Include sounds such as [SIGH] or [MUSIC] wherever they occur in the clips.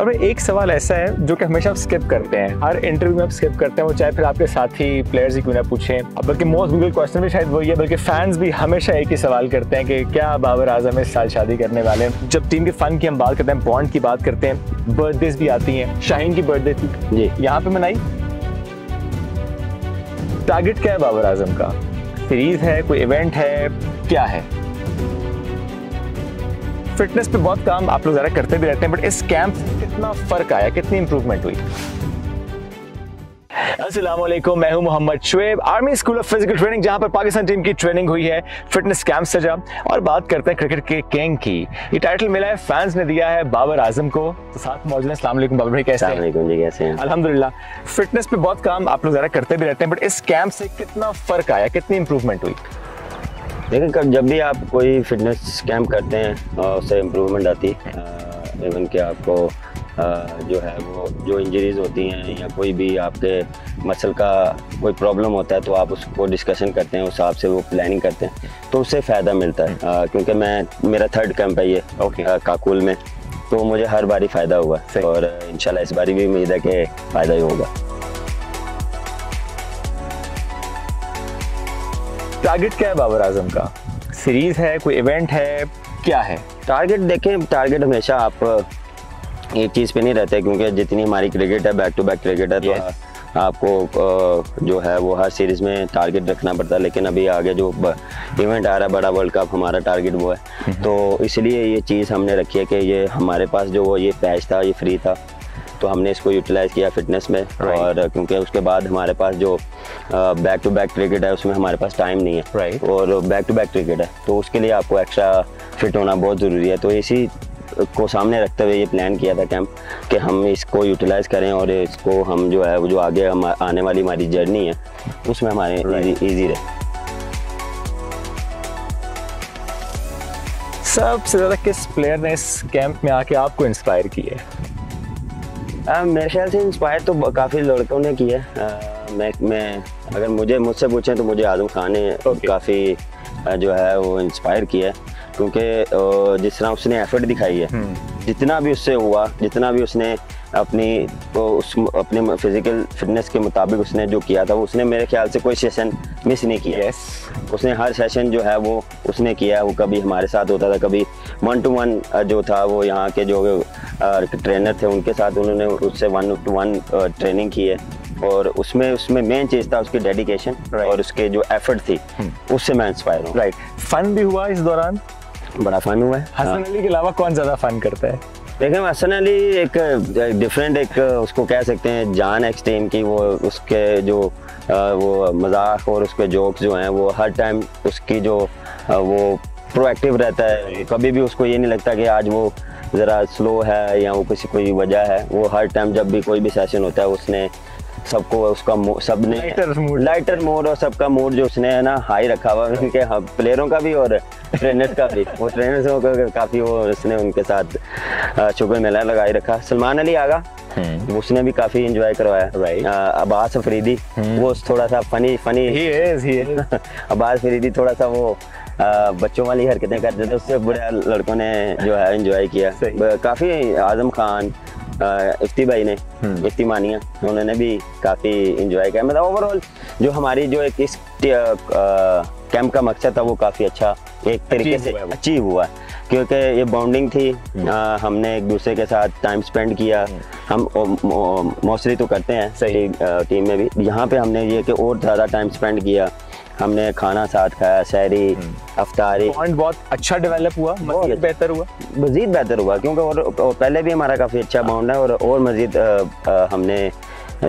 और एक सवाल ऐसा है जो कि हमेशा आप स्किप करते हैं। हर इंटरव्यू में आप स्किप करते हैं वो चाहे फिर आपके साथी प्लेयर्स ही क्यों ना पूछें। अब बल्कि मोस्ट गूगल क्वेश्चन भी शायद वही है बल्कि फैंस भी हमेशा एक ही सवाल करते हैं कि क्या बाबर आज़म इस साल शादी करने वाले हैं? जब टीम के फन की हम बात करते हैं बॉन्ड की बात करते हैं बर्थडेज भी आती हैं। शाहीन की बर्थडे थी। जी। यहाँ पे मनाई? टारगेट क्या है बाबर आज़म का? सीरीज़ है कोई इवेंट है क्या है? फिटनेस पे बहुत काम आप लोग ज़्यादा करते भी रहते हैं बट इस कैंप से कितना फ़र्क आया? कितनी इंप्रूवमेंट हुई? वालेकुम मैं हूँ Mohammad Shoaib army school of physical training जहाँ पर पाकिस्तान टीम की ट्रेनिंग हुई है फिटनेस कैंप सजा और बात करते हैं क्रिकेट के किंग की। ये टाइटल मिला है फैंस ने दिया है बाबर आज़म को। तो साथ मौजूद हैं बाबर भाई कैसे हैं? जी कैसे हैं? अल्हम्दुलिल्लाह। फिटनेस पे बहुत काम आप लोग ज़्यादा करते भी रहते हैं बट इस कैंप से कितना फ़र्क आया? कितनी इंप्रूवमेंट हुई? देखिए कब जब भी आप कोई फिटनेस कैंप करते हैं और उससे इम्प्रूवमेंट आती है। इवन कि आपको जो है वो जो इंजरीज होती हैं या कोई भी आपके मसल का कोई प्रॉब्लम होता है तो आप उसको डिस्कशन करते हैं उस हिसाब से वो प्लानिंग करते हैं। तो उससे फ़ायदा मिलता है। क्योंकि मैं मेरा थर्ड कैंप है ये Okay. काकुल में तो मुझे हर बारी फ़ायदा हुआ। और इंशाल्लाह इस बारी भी उम्मीद है कि फ़ायदा ही होगा। टारगेट क्या है बाबर आज़म का? सीरीज़ है कोई इवेंट है क्या है? टारगेट देखें टारगेट हमेशा आप एक चीज़ पे नहीं रहते क्योंकि जितनी हमारी क्रिकेट है बैक टू बैक क्रिकेट है Yes. तो आपको जो है वो हर सीरीज़ में टारगेट रखना पड़ता है लेकिन अभी आगे जो इवेंट आ रहा है बड़ा वर्ल्ड कप हमारा टारगेट वो है। तो इसलिए ये चीज़ हमने रखी है कि ये हमारे पास जो वो ये पैच था ये फ्री था। तो हमने इसको यूटिलाइज किया फिटनेस में Right. और क्योंकि उसके बाद हमारे पास जो बैक टू बैक क्रिकेट है उसमें हमारे पास टाइम नहीं है Right. और बैक टू बैक क्रिकेट है तो उसके लिए आपको एक्स्ट्रा फिट होना बहुत ज़रूरी है तो इसी को सामने रखते हुए ये प्लान किया था कैंप कि हम इसको यूटिलाइज करें और इसको हम जो है वो जो आगे हम आने वाली हमारी जर्नी है उसमें हमारे Right. इजी रहे सबसे ज़्यादा किस प्लेयर ने इस कैंप में आके आपको इंस्पायर किया है आ, मेरे ख्याल से इंस्पायर तो काफ़ी लड़कों ने किया मैं मैं अगर मुझे मुझसे पूछें तो मुझे आज़म खान ने Okay. काफ़ी जो है वो इंस्पायर किया है क्योंकि जिस तरह उसने एफर्ट दिखाई है hmm. जितना भी उससे हुआ जितना भी उसने अपनी उस अपने फ़िज़िकल फिटनेस के मुताबिक उसने जो किया था वो उसने मेरे ख्याल से कोई सेशन मिस नहीं किया यस उसने हर सेशन जो है वो उसने किया वो कभी हमारे साथ होता था कभी वन टू वन जो था वो यहाँ के जो ट्रेनर थे उनके साथ उन्होंने उससे वन टू वन ट्रेनिंग की है। और उसमें उसमें मेन चीज़ था उसकी डेडिकेशन Right. और उसके जो एफर्ट थी उससे मैं इंस्पायर हूँ। राइट फन भी हुआ इस दौरान? बड़ा फन हुआ है हसन अली के अलावा कौन ज़्यादा फन करता है? देखिए हसन अली एक डिफरेंट एक उसको कह सकते हैं जान एक्सट्रीम की वो उसके जो वो मज़ाक और उसके जोक्स जो हैं वो हर टाइम उसकी जो वो प्रोएक्टिव रहता है। कभी भी उसको ये नहीं लगता कि आज वो ज़रा स्लो है या वो किसी कोई वजह है वो हर टाइम जब भी कोई भी सेशन होता है उसने सबको उसका Lighter mood. लाइटर मोड और सबका मूड जो उसने है ना हाई रखा हुआ है उनके हाँ, प्लेयरों का भी और ट्रेनर्स का भी। वो ट्रेनर्स को काफ़ी वो उसने उनके साथ शुक्र मेला लगाई रखा। सलमान अली आगा उसने भी काफ़ी इंजॉय करवाया। Right. अब्बास अफरीदी वो थोड़ा सा funny funny he is he is Abbas Afridi थोड़ा सा वो बच्चों वाली हरकतें करते थे उससे बुरे लड़कों ने जो है एंजॉय किया। काफ़ी आज़म खान इफ्ती भाई ने इफ्ती मानिया उन्होंने भी काफ़ी इंजॉय किया। मतलब ओवरऑल जो हमारी जो एक इस कैंप का मकसद था वो काफ़ी अच्छा एक तरीके से हुआ है अचीव हुआ क्योंकि ये बॉन्डिंग थी अ, हमने एक दूसरे के साथ टाइम स्पेंड किया। हम मोस्टली तो करते हैं सही। टीम में भी। यहाँ पे हमने ये कि और ज़्यादा टाइम स्पेंड किया। हमने खाना साथ खाया शहरी अफतारी। पॉइंट बहुत अच्छा डेवलप हुआ मजीद अच्छा। बेहतर हुआ? मज़ीद बेहतर हुआ क्योंकि और, और पहले भी हमारा काफ़ी अच्छा बॉन्ड है और और मज़ीद हमने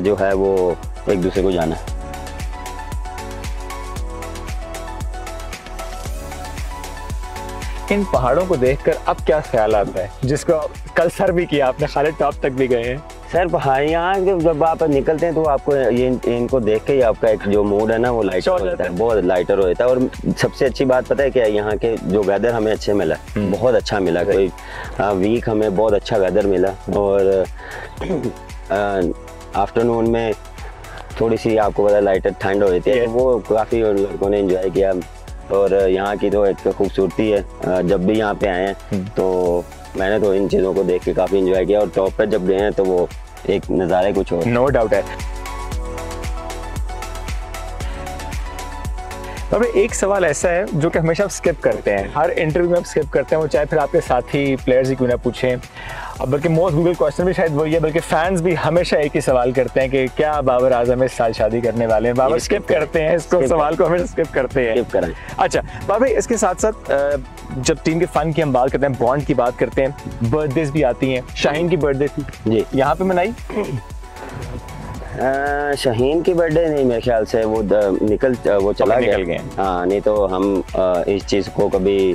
जो है वो एक दूसरे को जाना इन पहाड़ों को देखकर अब क्या ख्याल आता है? जिसको कल सर भी किया आपने खाली टॉप तक भी गए हैं। सर पहाड़ियाँ जब जब आप निकलते हैं तो आपको ये इनको देख के ही आपका एक जो मूड है ना वो लाइटर हो जाता है बहुत लाइटर हो जाता है। और सबसे अच्छी बात पता है क्या यहाँ के जो वेदर हमें अच्छे मिला बहुत अच्छा मिला। कोई वीक हमें बहुत अच्छा वेदर मिला। और [CLEARS THROAT] आफ्टरनून में थोड़ी सी आपको पता लाइटर ठंड हो जाती है। वो काफ़ी लड़कों ने एंजॉय किया। और यहाँ की तो एक खूबसूरती है। जब भी यहाँ पे आए हैं तो मैंने तो इन चीज़ों को देख के काफ़ी इंजॉय किया और टॉप पे जब गए हैं तो वो एक नज़ारे कुछ और। नो no डाउट है। अब एक सवाल ऐसा है जो कि हमेशा आप स्किप करते हैं। हर इंटरव्यू में आप स्किप करते हैं वो चाहे फिर आपके साथी प्लेयर्स ही क्यों ना पूछें। अब बल्कि मोस्ट गूगल क्वेश्चन भी शायद वही है बल्कि फैंस भी हमेशा एक ही सवाल करते हैं कि क्या बाबर आज़म इस साल शादी करने वाले हैं? बाबर स्किप करते हैं इसको सवाल को हमेशा स्किप करते हैं। अच्छा बाबा इसके साथ साथ जब टीम के फन की हम बात करते हैं बॉन्ड की बात करते हैं बर्थडेज भी आती हैं। शाहीन की बर्थडे थी। जी। यहाँ पे मनाई? शाहीन की बर्थडे नहीं मेरे ख्याल से वो द- निकल वो चला निकल गया। गए। हाँ नहीं तो हम अ, इस चीज़ को कभी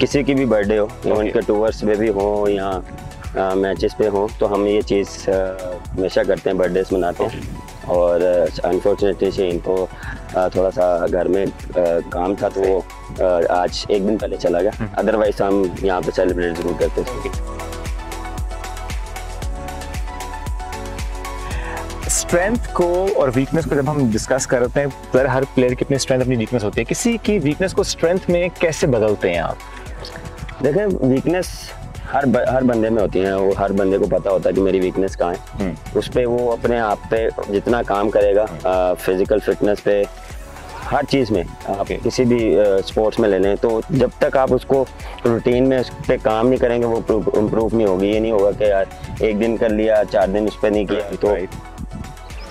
किसी की भी बर्थडे हो इवन के टूर्स में भी हो या मैचेस पे हो तो हम ये चीज़ हमेशा करते हैं बर्थडेज मनाते हैं। और अनफॉर्चुनेटली शाहीन को थोड़ा सा घर में काम था तो वो आज एक दिन पहले चला गया। अदरवाइज़ हम यहाँ पे सेलिब्रेट ज़रूर करते थे। स्ट्रेंथ को और वीकनेस को जब हम डिस्कस करते हैं तो हर प्लेयर की अपनी स्ट्रेंथ अपनी वीकनेस होती है। किसी की वीकनेस को स्ट्रेंथ में कैसे बदलते हैं आप? देखें वीकनेस हर ब, हर बंदे में होती है। वो हर बंदे को पता होता है कि मेरी वीकनेस कहाँ है। उस पर वो अपने आप पे जितना काम करेगा फ़िज़िकल फिटनेस पे हर चीज़ में। आप Okay. किसी भी स्पोर्ट्स में ले लें तो जब तक आप उसको रूटीन में उस पर काम नहीं करेंगे वो इम्प्रूव नहीं होगी। ये नहीं होगा कि यार एक दिन कर लिया चार दिन उस पर नहीं किया right, तो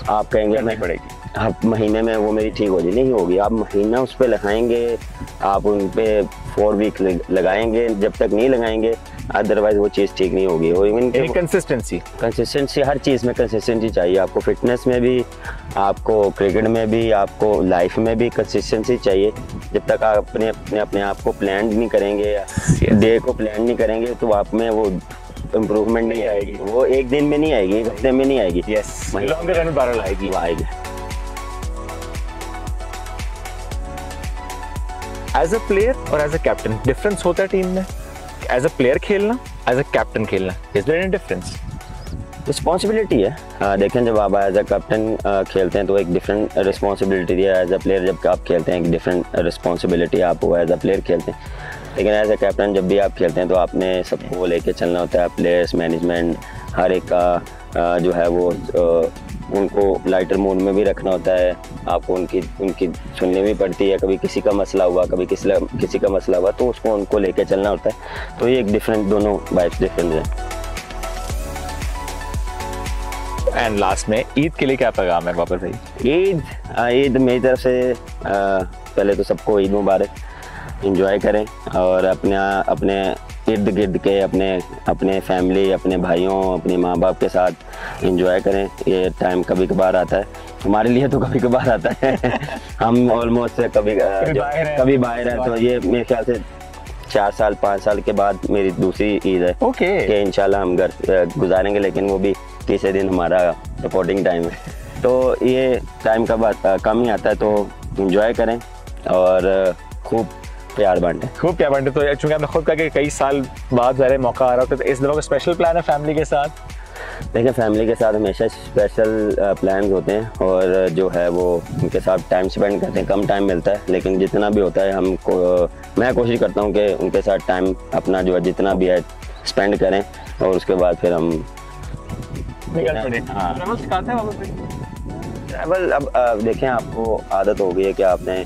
आप कहेंगे करनी पड़ेगी। आप महीने में वो मेरी ठीक हो जाए। नहीं होगी। आप महीना उस पर लगाएँगे आप उन पे फोर वीक लगाएँगे। जब तक नहीं लगाएँगे अदरवाइज़ वो चीज़ ठीक नहीं होगी। और इवन कंसिस्टेंसी कंसिस्टेंसी हर चीज़ में कंसिस्टेंसी चाहिए। आपको फिटनेस में भी आपको क्रिकेट में भी आपको लाइफ में भी कंसिस्टेंसी चाहिए। जब तक आप अपने अपने अपने आप को प्लान नहीं करेंगे yes. डे को प्लान नहीं करेंगे तो आप में वो इम्प्रूवमेंट नहीं आएगी। वो एक दिन में नहीं आएगी एक हफ़्ते में नहीं आएगी। यस लॉन्गर रन में बारह आएगी आएगी। एज अ प्लेयर और एज अ कैप्टन डिफरेंस होता है टीम में। एज अ प्लेयर खेलना एज अ कैप्टन खेलना। Is there any difference responsibility है। हाँ, देखें जब आप एज अ कैप्टन खेलते हैं तो एक डिफरेंट रिस्पॉन्सिबिलिटी है। एज अ प्लेयर जब आप खेलते हैं एक डिफरेंट रिस्पॉन्सिबिलिटी आप एज अ प्लेयर खेलते हैं। लेकिन एज ए कैप्टन जब भी आप खेलते हैं तो आपने सबको लेके चलना होता है प्लेयर्स मैनेजमेंट हर एक का जो है वो उनको लाइटर मूड में भी रखना होता है। आपको उनकी उनकी सुननी भी पड़ती है। कभी किसी का मसला हुआ कभी किसी किसी का मसला हुआ तो उसको उनको लेके चलना होता है। तो ये एक डिफरेंट दोनों वाइब्स डिफरेंट है। एंड लास्ट में ईद के लिए क्या पैगाम है बाबर भाई? ईद ईद मेरी तरफ़ से आ, पहले तो सबको ईद मुबारक। इंजॉय करें और अपने अपने इर्द गिर्द के अपने अपने फैमिली अपने भाइयों अपने माँ बाप के साथ इंजॉय करें। ये टाइम कभी कभार आता है। हमारे लिए तो कभी कभार आता है। [LAUGHS] हम ऑलमोस्ट कभी आ, कभी बाहर हैं। कभी बाहर हैं तो ये मेरे ख्याल से चार साल पाँच साल के बाद मेरी दूसरी ईद है। ओके। कि इंशाल्लाह हम घर गुजारेंगे लेकिन वो भी तीसरे दिन हमारा रिपोर्टिंग टाइम है। तो ये टाइम कब आता कम ही आता है तो इंजॉय करें और खूब प्यार बांटें। खूब क्या बांटे। तो चूँकि आपने खुद कहा कि कई साल बाद ज़्यादा मौका आ रहा होता है तो इस दफ़ा का स्पेशल प्लान है फैमिली के साथ? देखिए फैमिली के साथ हमेशा स्पेशल प्लान्स होते हैं और जो है वो उनके साथ टाइम स्पेंड करते हैं। कम टाइम मिलता है लेकिन जितना भी होता है हम को मैं कोशिश करता हूँ कि उनके साथ टाइम अपना जो है जितना भी है स्पेंड करें और उसके बाद फिर हम। ट्रैवल हैं। ट्रैवल अब देखें आपको आदत हो गई है कि आपने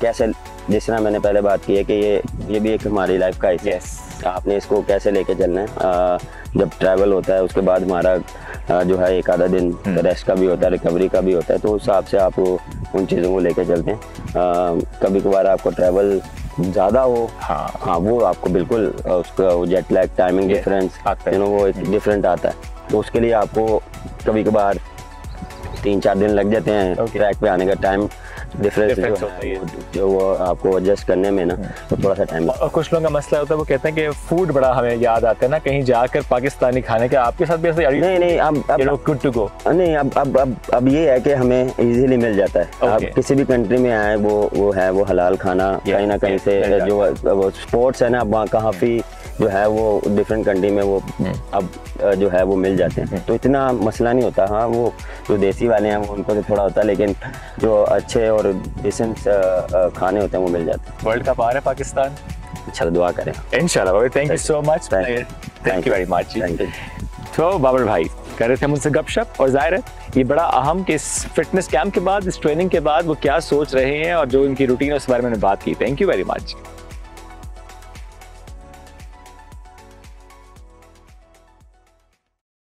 कैसे जिस तरह मैंने पहले बात की है कि ये ये भी एक हमारी लाइफ का हिस्सा है। आपने इसको कैसे लेके चलना है? अ, जब ट्रैवल होता है उसके बाद हमारा जो है एक आधा दिन रेस्ट का भी होता है रिकवरी का भी होता है तो उस हिसाब से आप उन चीज़ों को लेके चलते हैं। अ, कभी कभार आपको ट्रैवल ज़्यादा हो हाँ। हाँ वो आपको बिल्कुल उसका वो jet lag timing difference you know वो एक डिफरेंट आता है। तो उसके लिए आपको कभी कभार तीन चार दिन लग जाते हैं Okay. ट्रैक पे आने का टाइम डिफरेंस जो है। है। जो वो आपको एडजस्ट करने में ना तो थोड़ा सा टाइम और कुछ लोगों का मसला होता है वो कहते हैं कि फ़ूड बड़ा हमें याद आता है ना कहीं जाकर पाकिस्तानी खाने के आपके साथ भी ऐसा नहीं नहीं अब अब गुड टू गो नहीं अब अब अब अब ये है कि हमें इजीली मिल जाता है. अब किसी भी कंट्री में आए वो वो है वो हलाल खाना कहीं ना कहीं से जो स्पोर्ट्स है। ना वहाँ काफ़ी जो है वो डिफरेंट कंट्री में वो अब जो है वो मिल जाते हैं। तो इतना मसला नहीं होता। हाँ वो जो देसी वाले हैं वो उनको तो थोड़ा होता है लेकिन जो अच्छे और डिसेंट खाने होते हैं वो मिल जाते हैं। वर्ल्ड कप आ रहा है पाकिस्तान? अच्छा दुआ करें। Babar thank you so much Thank- thank you very much thank you तो बाबर भाई कर रहे थे मुझसे गपशप और ज़ाहिर है ये बड़ा अहम कि इस फिटनेस कैंप के बाद इस ट्रेनिंग के बाद वो क्या सोच रहे हैं और जो इनकी रूटीन है उस बारे में बात की। Thank you very much